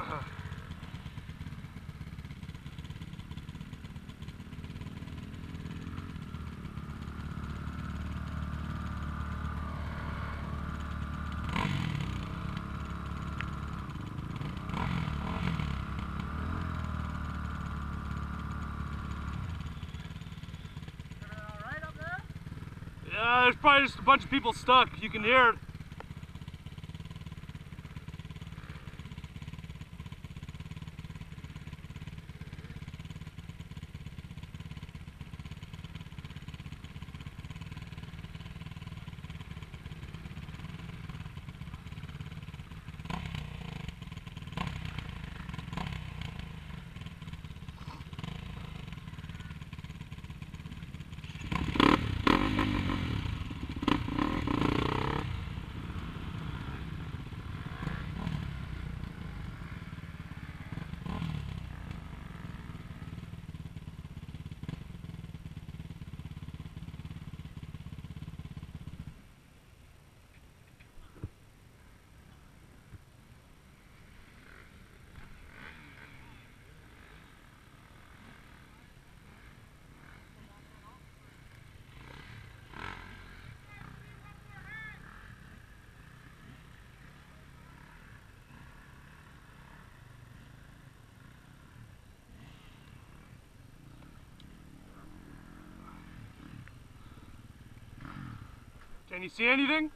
Uh, uh, uh. Yeah, there's probably just a bunch of people stuck. You can hear it. Can you see anything?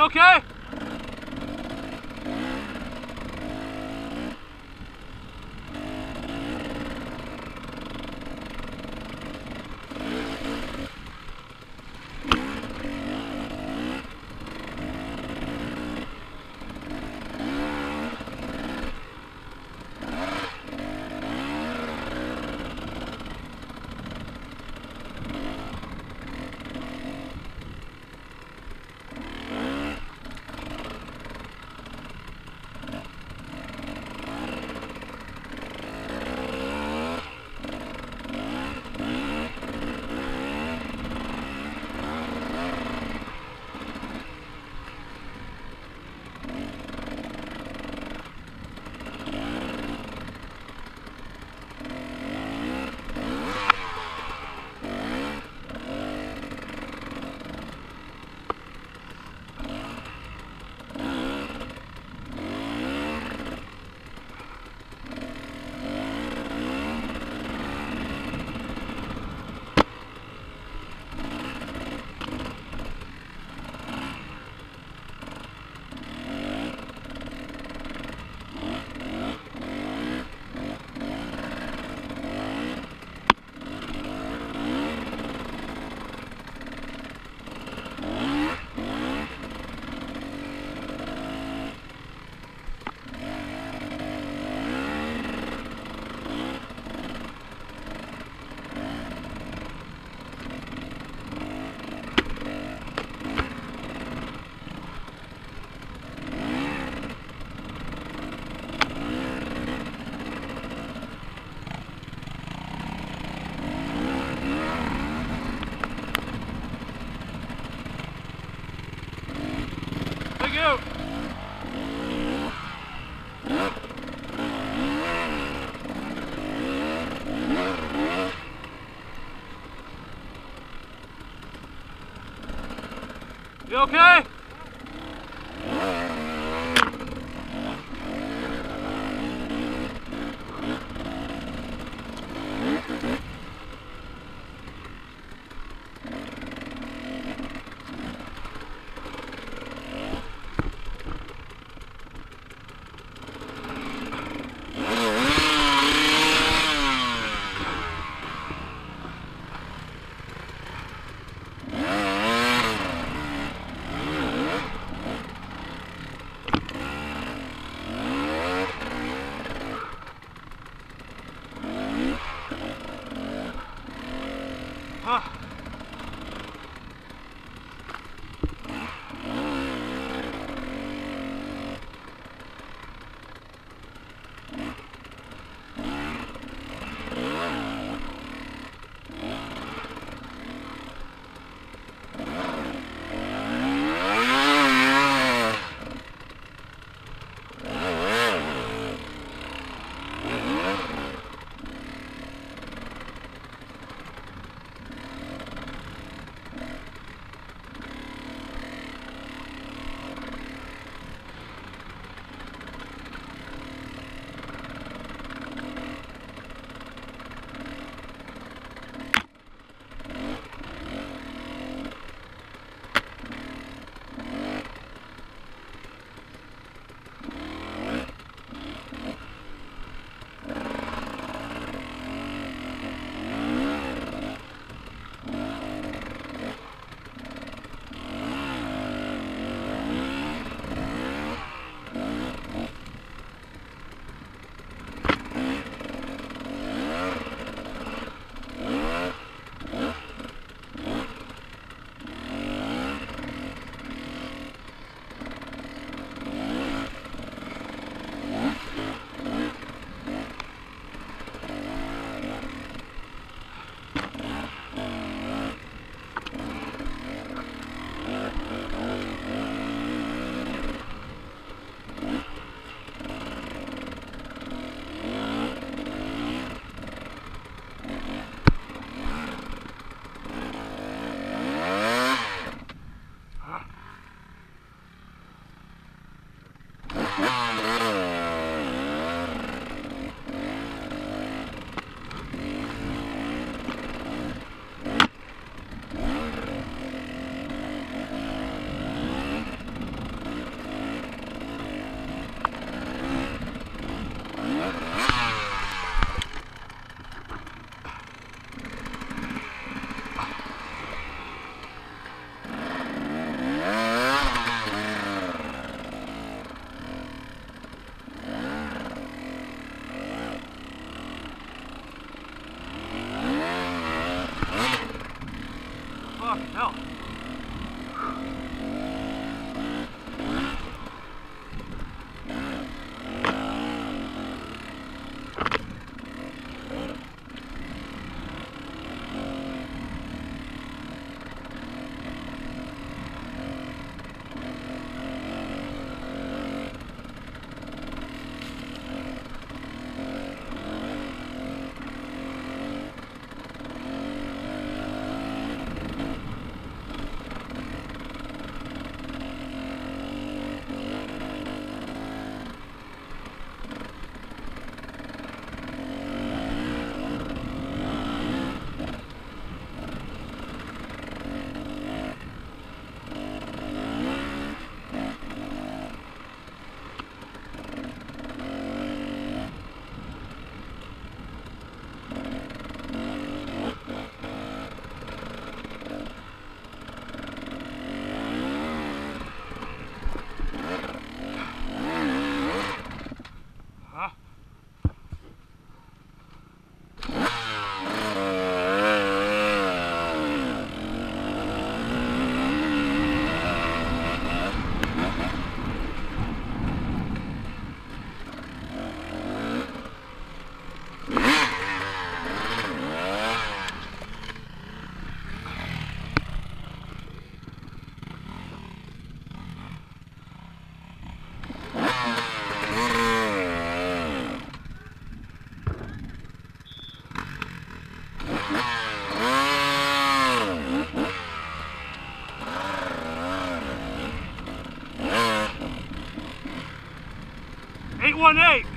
You okay? You okay? 啊。818.